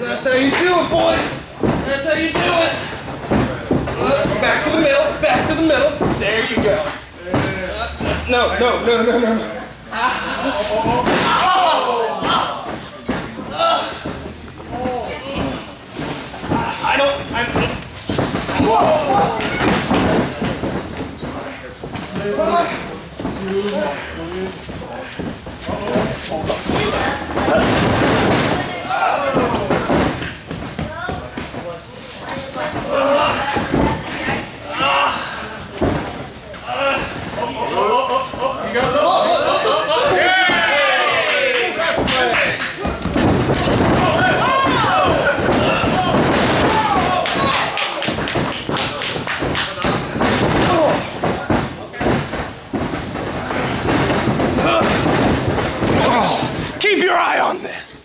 That's how you do it, boy. That's how you do it. Back to the middle. Back to the middle. There you go. No, no, no, no, no. I don't. I'm. Whoa! Two, Keep your eye on this.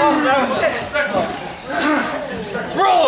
Oh, that was it. Roll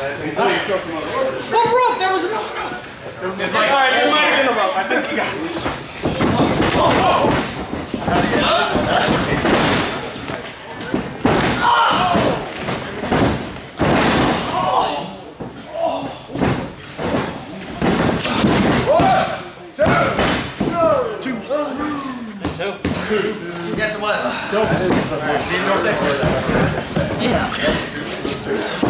see, I think that was a legitimate maneuver. What rope? There was no rope. All right, you might have been a rope. I think you got this. Yes, it was. It's okay,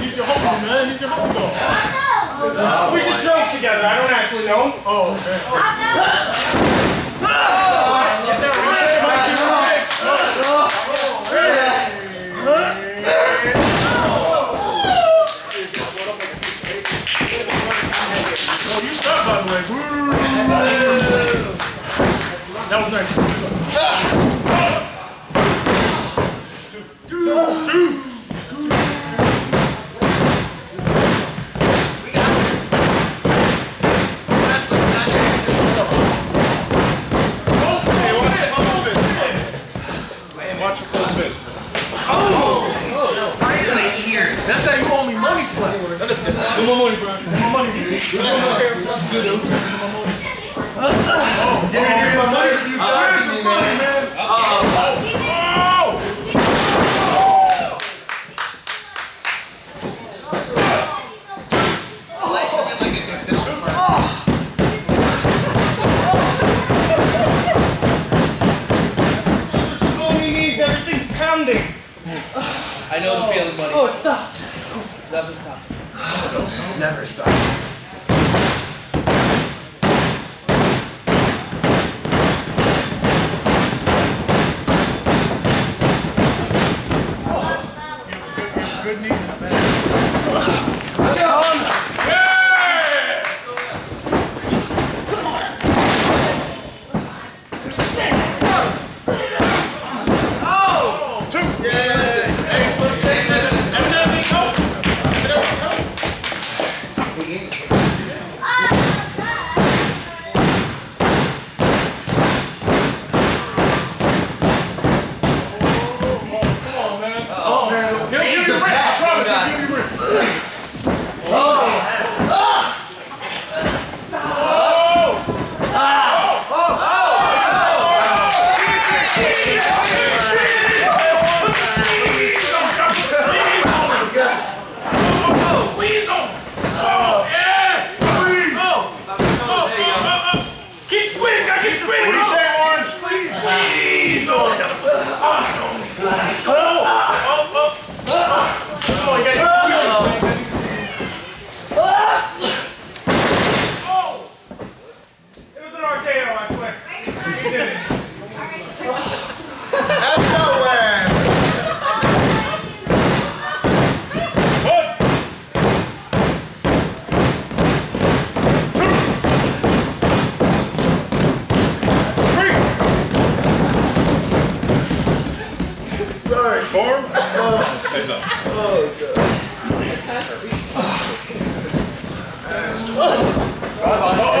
homie, man. He's your homie, though. we just joke together. I don't actually know him. Oh, okay. Oh, you shot, by the way. That was nice. Two. Two. Watch your close fist. Right in the ear. That's how you owe me money, slap. That is it. Give my money, bro. Give my money, dude. Give my money. You talking me, man. Oh! Slice of it like a gazelle part. Only needs everything's pounding. I know the feeling, buddy. Oh, it stopped. Doesn't stop. Never stop. Say something. Oh, oh,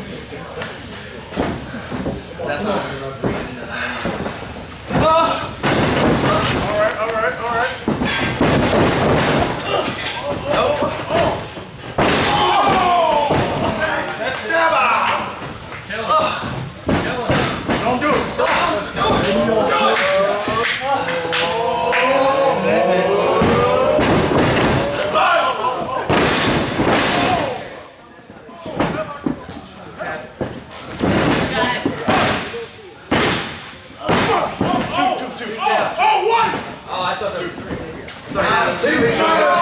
That's not good enough for me. Alright, alright, alright. Don't do it. Oh, one! Oh, I thought there was three. That's